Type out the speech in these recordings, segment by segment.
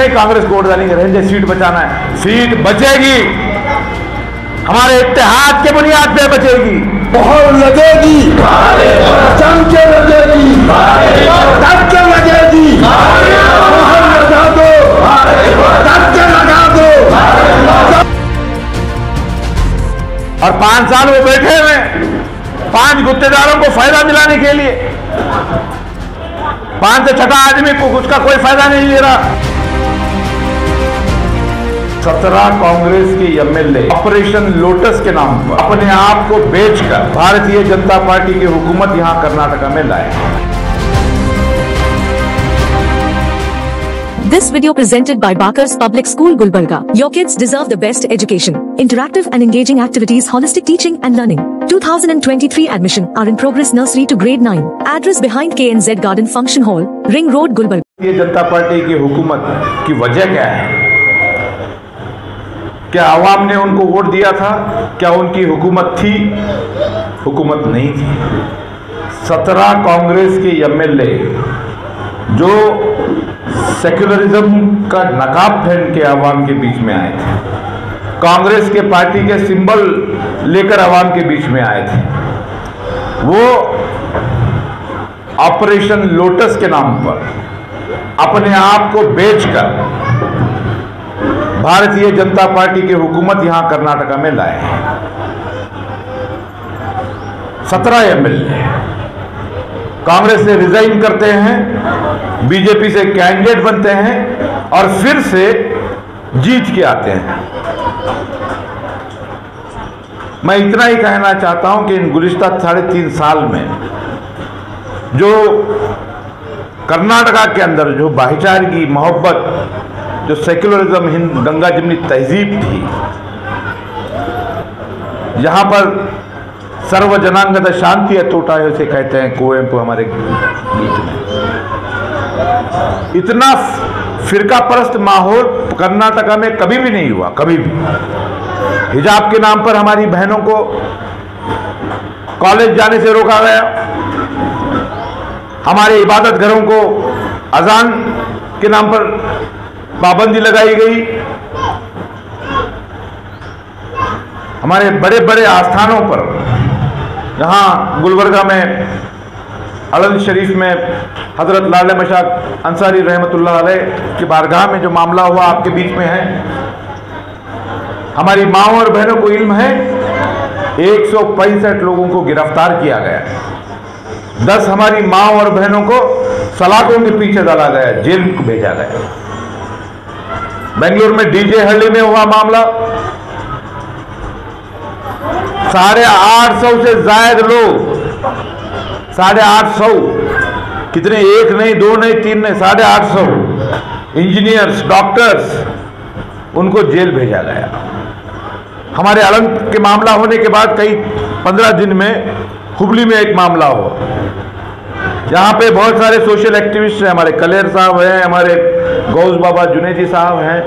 कांग्रेस को वोट डालेंगे रहने सीट बचाना है। सीट बचेगी। हमारे इतिहाद के बुनियाद पे बचेगी। बहुत लगेगी। जम के लगेगी? के लगेगी? लगा दो। तब के लगा दो? और पाँच साल वो बैठे हुए पाँच गुत्तेदारों को फ़ायदा दिलाने के लिए। पाँच से छठा आदमी को उसका कोई फ़ायदा नहीं ले रहा। सत्रह कांग्रेस के एमएलए ऑपरेशन लोटस के नाम पर अपने आप को बेचकर भारतीय जनता पार्टी की हुकूमत यहाँ कर्नाटका में लाए This video presented by Bakars Public School Gulbarga. Your kids deserve the best education. Interactive and engaging activities, holistic teaching and learning. 2023 admission are in progress nursery to grade 9. Address behind KNZ Garden Function Hall, Ring Road Gulbarga. Bharatiya Janata party की हुकूमत की वजह क्या है क्या आवाम ने उनको vote दिया था? क्या उनकी हुकूमत थी? हुकूमत नहीं थी। सत्रह कांग्रेस के एमएलए जो सेक्युलरिज्म का नकाब पहन के आवाम के बीच में आए थे, कांग्रेस के पार्टी के सिंबल लेकर आवाम के बीच में आए थे, वो ऑपरेशन लोटस के नाम पर अपने आप को बेचकर भारतीय जनता पार्टी की हुकूमत यहाँ कर्नाटका में लाए सत्रह एमएलए कांग्रेस से रिजाइन करते हैं बीजेपी से कैंडिडेट बनते हैं और फिर से जीत के आते हैं। मैं इतना ही कहना चाहता हूँ कि इन गुलिस्ता साढ़े तीन साल में जो कर्नाटका के अंदर जो भाईचारगी मोहब्बत जो सेक्युलरिज्म हिंद गंगा जमनी तहजीब थी, यहाँ पर सर्व जनांगत शांति अतोटा है उसे कहते हैं कुएंपु हमारे बीच में। इतना फिरका परस्त माहौल कर्नाटका में कभी भी नहीं हुआ, कभी भी। हिजाब के नाम पर हमारी बहनों को कॉलेज जाने से रोका गया। हमारे इबादत घरों को अजान के नाम पर पाबंदी लगाई गई। हमारे बड़े बड़े आस्थानों पर, जहाँ गुलबर्गा में अलन शरीफ में, हज़रत लाल मशाक अंसारी अलैह की बारगाह में जो मामला हुआ आपके बीच में है, हमारी माओ और बहनों को इल्म है, एक लोगों को गिरफ़्तार किया गया दस हमारी माओ और बहनों को सलाखों के पीछे डाला गया जेल भेजा गया बेंगलुरु में डीजे हल्ली में हुआ मामला। साढ़े आठ सौ से जायद लोग। साढ़े आठ सौ। कितने एक नहीं, दो नहीं, तीन नहीं, साढ़े आठ सौ। इंजीनियर्स, डॉक्टर्स, उनको जेल भेजा गया। हमारे अलंग के मामला होने के बाद कई पंद्रह दिन में हुबली में एक मामला हुआ। यहाँ पे बहुत सारे सोशल एक्टिविस्ट हैं, हमारे कलेर साहब हैं, हमारे गौस बाबा जुनेदी साहब हैं।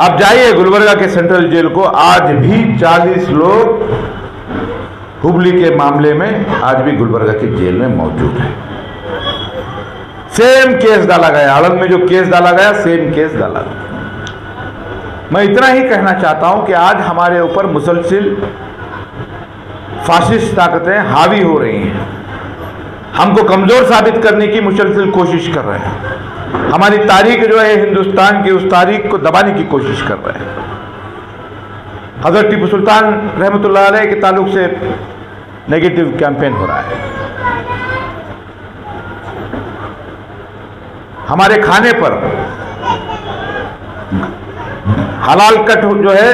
आप जाइए गुलबर्गा के सेंट्रल जेल को, आज भी 40 लोग हुबली के मामले में आज भी गुलबर्गा के जेल में मौजूद हैं। सेम केस डाला गया आलम में जो केस डाला गया सेम केस डाला गया। मैं इतना ही कहना चाहता हूँ कि आज हमारे ऊपर मुसलसिल फासिस्ट ताकतें हावी हो रही हैं। हमको कमज़ोर साबित करने की मुसलसिल कोशिश कर रहे हैं। हमारी तारीख जो है, हिंदुस्तान की, उस तारीख को दबाने की कोशिश कर रहे हैं। हज़रत टीपू सुल्तान रहमत के ताल्लुक से नेगेटिव कैंपेन हो रहा है। हमारे खाने पर हलाल कट जो है,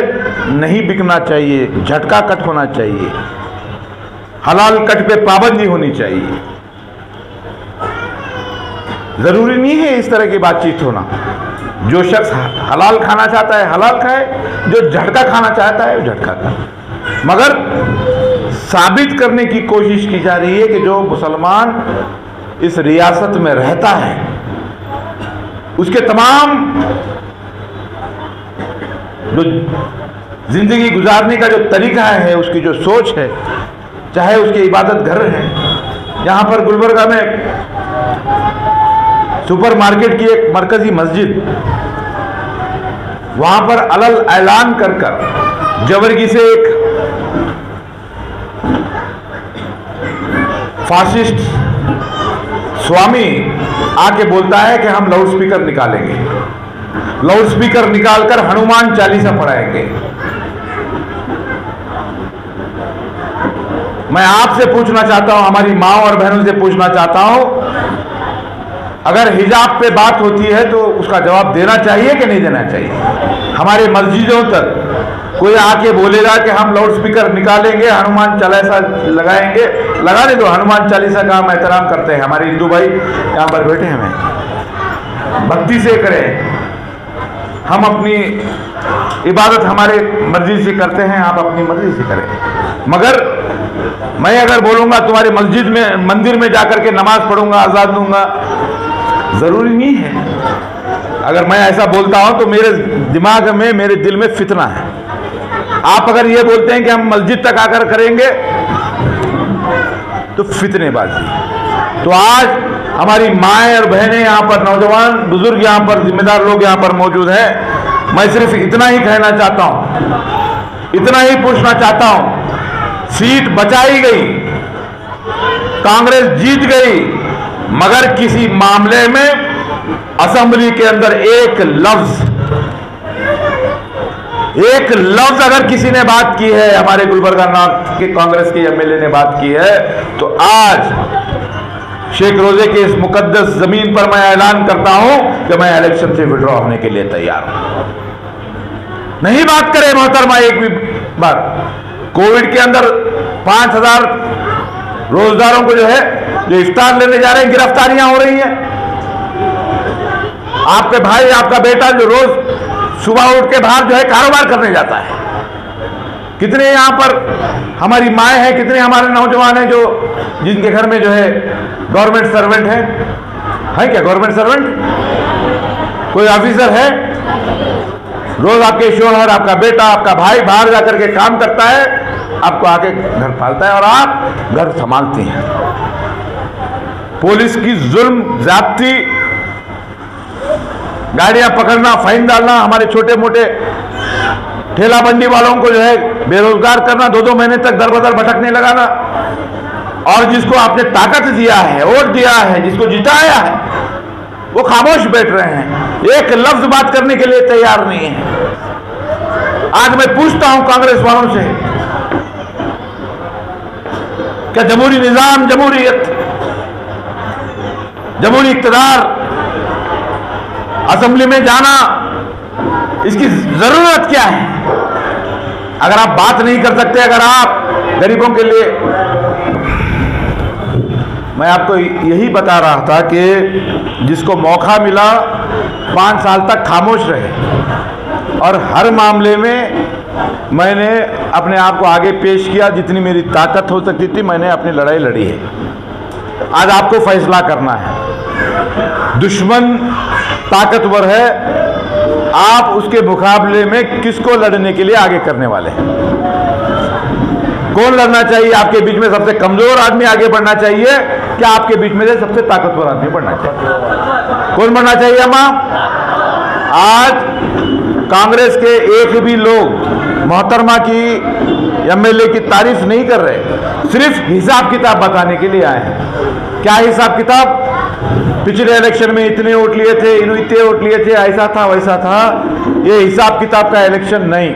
नहीं बिकना चाहिए, झटका कट होना चाहिए। हलाल कट पे पाबंदी होनी चाहिए। ज़रूरी नहीं है इस तरह की बातचीत होना। जो शख्स हलाल खाना चाहता है, हलाल खाए, जो झटका खाना चाहता है, वो झटका खाए मगर साबित करने की कोशिश की जा रही है कि जो मुसलमान इस रियासत में रहता है, उसके तमाम जो ज़िंदगी गुजारने का जो तरीका है, उसकी जो सोच है, चाहे उसके इबादत घर हैं, यहाँ पर गुलबर्गा में सुपरमार्केट की एक मरकजी मस्जिद। वहाँ पर अलल ऐलान कर कर जबरगी से एक फासिस्ट स्वामी आके बोलता है कि हम लाउड स्पीकर निकालेंगे। लाउड स्पीकर निकालकर हनुमान चालीसा पढ़ाएँगे मैं आपसे पूछना चाहता हूँ, हमारी माँ और बहनों से पूछना चाहता हूँ अगर हिजाब पे बात होती है तो उसका जवाब देना चाहिए कि नहीं देना चाहिए? हमारे मस्जिदों तक कोई आके बोलेगा कि हम लाउड स्पीकर निकालेंगे, हनुमान चालीसा लगाएँगे। लगाने दो हनुमान चालीसा का हम एहतराम करते हैं। हमारे हिंदू भाई यहाँ पर बैठे हैं भक्ति से करें। हम अपनी इबादत हमारे मर्ज़ी से करते हैं, आप अपनी मर्ज़ी से करें। मगर मैं अगर बोलूँगा, तुम्हारी मस्जिद में, मंदिर में जाकर के नमाज़ पढ़ूँगा, आज़ाद दूँगा ज़रूरी नहीं है। अगर मैं ऐसा बोलता हूँ तो मेरे दिमाग में, मेरे दिल में फितना है। आप अगर ये बोलते हैं कि हम मस्जिद तक आकर करेंगे तो फितनेबाजी। तो आज हमारी माएँ और बहनें यहाँ पर, नौजवान, बुज़ुर्ग यहाँ पर, जिम्मेदार लोग यहाँ पर मौजूद हैं। मैं सिर्फ़ इतना ही कहना चाहता हूँ, इतना ही पूछना चाहता हूँ। सीट बचाई गई, कांग्रेस जीत गई मगर किसी मामले में असेंबली के अंदर एक लफ्ज एक लफ्ज अगर किसी ने बात की है, हमारे गुलबर्गा नॉर्थ के कांग्रेस के एमएलए ने बात की है तो आज शेख रोज़े के इस मुकद्दस ज़मीन पर मैं ऐलान करता हूँ कि मैं इलेक्शन से विड्रॉ होने के लिए तैयार हूँ। नहीं बात करें मोहतरमा, एक भी बार कोविड के अंदर पाँच हज़ार रोजगारों को जो है जो इफ्तार लेने जा रहे हैं, गिरफ्तारियाँ हो रही हैं। आपके भाई, आपका बेटा जो रोज सुबह उठ के बाहर जो है कारोबार करने जाता है। कितने यहाँ पर हमारी माएँ हैं, कितने हमारे नौजवान हैं जो जिनके घर में जो है गवर्नमेंट सर्वेंट है। है क्या गवर्नमेंट सर्वेंट कोई ऑफिसर है? रोज आपके शोहर, आपका बेटा, आपका भाई बाहर जाकर के काम करता है, आपको आके घर पालता है और आप घर संभालती हैं। पुलिस की जुल्म जाती गाड़ियाँ पकड़ना, फाइन डालना, हमारे छोटे मोटे ठेला बंडी वालों को जो है बेरोजगार करना दो दो महीने तक दर बदर भटकने लगाना, और जिसको आपने ताकत दिया है, वोट दिया है, जिसको जिताया है, वो खामोश बैठ रहे हैं। एक लफ्ज बात करने के लिए तैयार नहीं है। आज मैं पूछता हूँ कांग्रेस वालों से, क्या जमहूरी निज़ाम, जमहूरियत जमहूरी इकतदार असेंबली में जाना, इसकी ज़रूरत क्या है? अगर आप बात नहीं कर सकते, अगर आप गरीबों के लिए, मैं आपको यही बता रहा था कि जिसको मौका मिला, पाँच साल तक खामोश रहे। और हर मामले में मैंने अपने आप को आगे पेश किया, जितनी मेरी ताकत हो सकती थी, मैंने अपनी लड़ाई लड़ी है। आज आपको फैसला करना है। दुश्मन ताकतवर है। आप उसके मुकाबले में किसको लड़ने के लिए आगे करने वाले हैं? कौन लड़ना चाहिए? आपके बीच में सबसे कमज़ोर आदमी आगे बढ़ना चाहिए क्या आपके बीच में से सबसे ताकतवर आदमी बढ़ना चाहिए? कौन बढ़ना चाहिए अम्मा? आज कांग्रेस के एक भी लोग मोहतरमा की एमएलए की तारीफ़ नहीं कर रहे, सिर्फ़ हिसाब किताब बताने के लिए आए हैं। क्या हिसाब किताब? पिछले इलेक्शन में इतने वोट लिए थे इन इतने वोट लिए थे, ऐसा था, वैसा था। ये हिसाब किताब का इलेक्शन नहीं।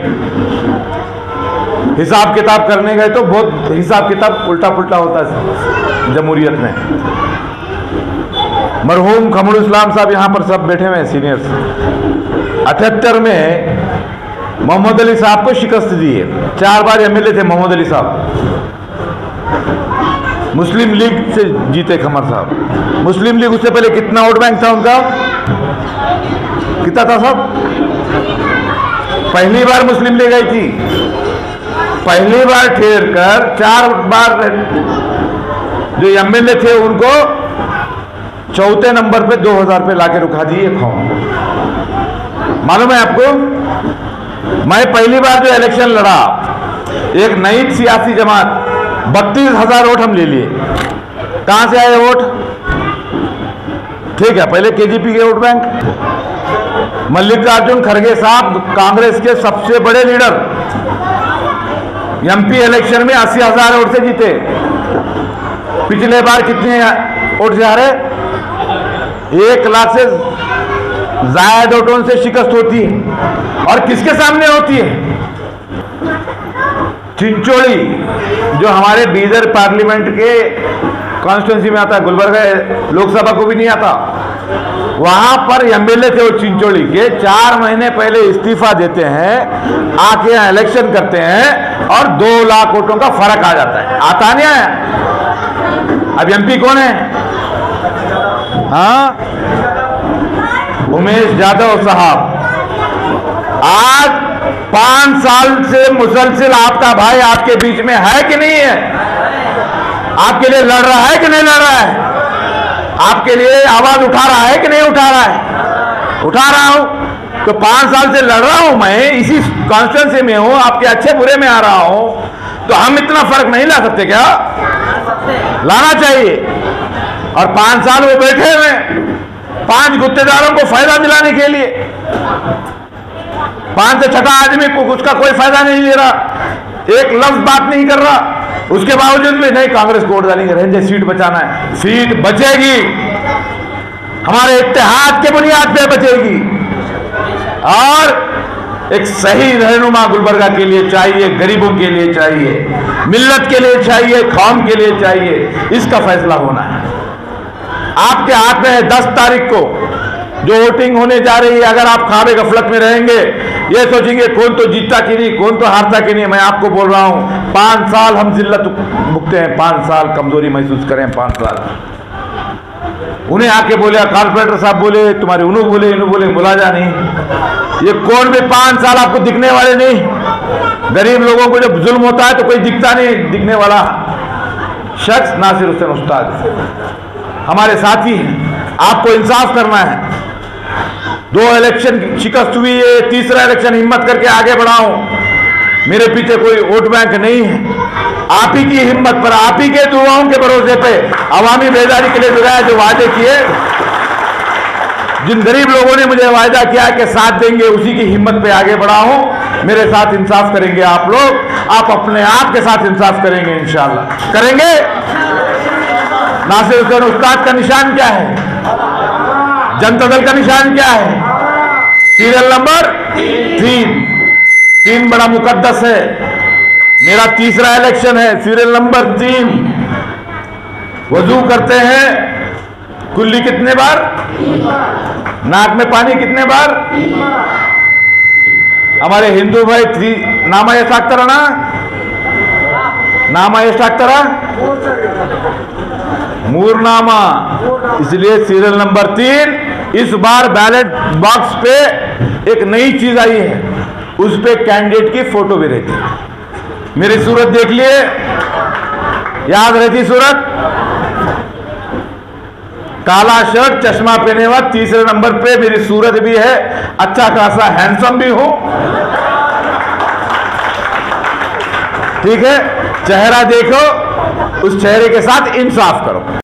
हिसाब किताब करने गए तो बहुत हिसाब किताब उल्टा पुल्टा होता है। जमहूरियत में। मरहूम खमर इस्लाम साहब यहाँ पर सब बैठे हुए हैं सीनियर्स अठहत्तर में मोहम्मद अली साहब को शिकस्त दी है। चार बार एमएलए थे मोहम्मद अली साहब। मुस्लिम लीग से जीते खमर साहब। मुस्लिम लीग उससे पहले कितना वोट बैंक था उनका? कितना था साहब पहली बार मुस्लिम लीग आई थी। पहली बार ठेर कर चार बार जो एमएलए थे उनको चौथे नंबर पे दो हज़ार रुपये लाके रुका दिए खाओ मालूम है आपको? मैं पहली बार जो इलेक्शन लड़ा, एक नई सियासी जमात बत्तीस हज़ार वोट हम ले लिए। कहाँ से आए वोट? ठीक है, पहले केजीपी के वोट बैंक। मल्लिकार्जुन खड़गे साहब, कांग्रेस के सबसे बड़े लीडर। एमपी इलेक्शन में अस्सी हज़ार वोट से जीते। पिछले बार कितने वोट से हारे? एक लाख से जायद वोटों से शिकस्त होती है। और किसके सामने होती है? चिंचोली, जो हमारे बीदर पार्लियामेंट के कॉन्स्टिट्यूंसी में आता है, गुलबर्गा लोकसभा को भी नहीं आता। वहाँ पर एमएलए थे वो चिंचोली के, चार महीने पहले इस्तीफा देते हैं, आके यहाँ इलेक्शन करते हैं और दो लाख वोटों का फ़र्क आ जाता है। आता नहीं आया अब एमपी कौन है? हाँ? उमेश यादव साहब। आज पाँच साल से मुसलसिल आपका भाई आपके बीच में है कि नहीं है? आपके लिए लड़ रहा है कि नहीं लड़ रहा है? आपके लिए आवाज़ उठा रहा है कि नहीं उठा रहा है? उठा रहा हूँ। तो पाँच साल से लड़ रहा हूँ मैं, इसी कॉन्स्टिट्यूंसी में हूँ, आपके अच्छे बुरे में आ रहा हूँ। तो हम इतना फ़र्क नहीं ला सकते क्या? लाना चाहिए। और पाँच साल वो बैठे हुए पाँच गुत्तेदारों को फ़ायदा दिलाने के लिए। पाँच से छठा आदमी को उसका कोई फ़ायदा नहीं ले रहा। एक लफ्ज बात नहीं कर रहा। उसके बावजूद भी नहीं, कांग्रेस वोट डालेंगे रहेंगे सीट बचाना है। सीट बचेगी। हमारे इतिहाद के बुनियाद पे बचेगी। और एक सही रहनुमा गुलबर्गा के लिए चाहिए, गरीबों के लिए चाहिए, मिल्लत के लिए चाहिए कौम के लिए चाहिए, इसका फैसला होना है। आपके हाथ में है दस तारीख को। जो वोटिंग होने जा रही है, अगर आप खाबे गफलत में रहेंगे, ये सोचेंगे, कौन तो जीतता कि नहीं, कौन तो हारता कि नहीं, मैं आपको बोल रहा हूँ, पाँच साल हम जिल्लत भुगते हैं, पाँच साल कमज़ोरी महसूस करें, पाँच साल। उन्हें आके बोले कॉर्पोरेटर साहब बोले, तुम्हारे उन्हों बोले इन्हों बोले मुलाजा नहीं। ये कौन भी पाँच साल आपको दिखने वाले नहीं। गरीब लोगों को जब जुल्म होता है तो कोई दिखता नहीं, दिखने वाला। शख्स नासिर हुसैन उस्ताद। हमारे साथी आपको इंसाफ करना है। दो इलेक्शन शिकस्त हुई है तीसरा इलेक्शन हिम्मत करके आगे बढ़ाओ मेरे पीछे कोई वोट बैंक नहीं है। आप ही की हिम्मत पर, आप ही के दुआओं के भरोसे पे अवामी बेदारी के लिए जुड़ाया जो वादे किए, जिन गरीब लोगों ने मुझे वायदा किया कि साथ देंगे, उसी की हिम्मत पे आगे बढ़ा हूँ मेरे साथ इंसाफ करेंगे आप लोग। आप अपने आप के साथ इंसाफ करेंगे, इंशाल्लाह। करेंगे? नासिर हुसैन, उस्ताद का निशान क्या है? जनता दल का निशान क्या है? सीरियल नंबर तीन। तीन बड़ा मुकद्दस है। मेरा तीसरा इलेक्शन है, सीरियल नंबर तीन। वज़ू करते हैं कुल्ली कितने बार? नाक में पानी कितने बार? हमारे हिंदू भाई नामा ये आख्तरा ना? नामा ये साक्तरा मूर नामा इसलिए सीरियल नंबर तीन, इस बार बैलेट बॉक्स पे एक नई चीज़ आई है। उस पे कैंडिडेट की फ़ोटो भी रहती है। मेरी सूरत देख लिए। याद रहती सूरत? काला शर्ट, चश्मा पहने हुआ, तीसरे नंबर पे मेरी सूरत भी है। अच्छा खासा हैंडसम भी हूँ। ठीक है? चेहरा देखो, उस चेहरे के साथ इंसाफ करो।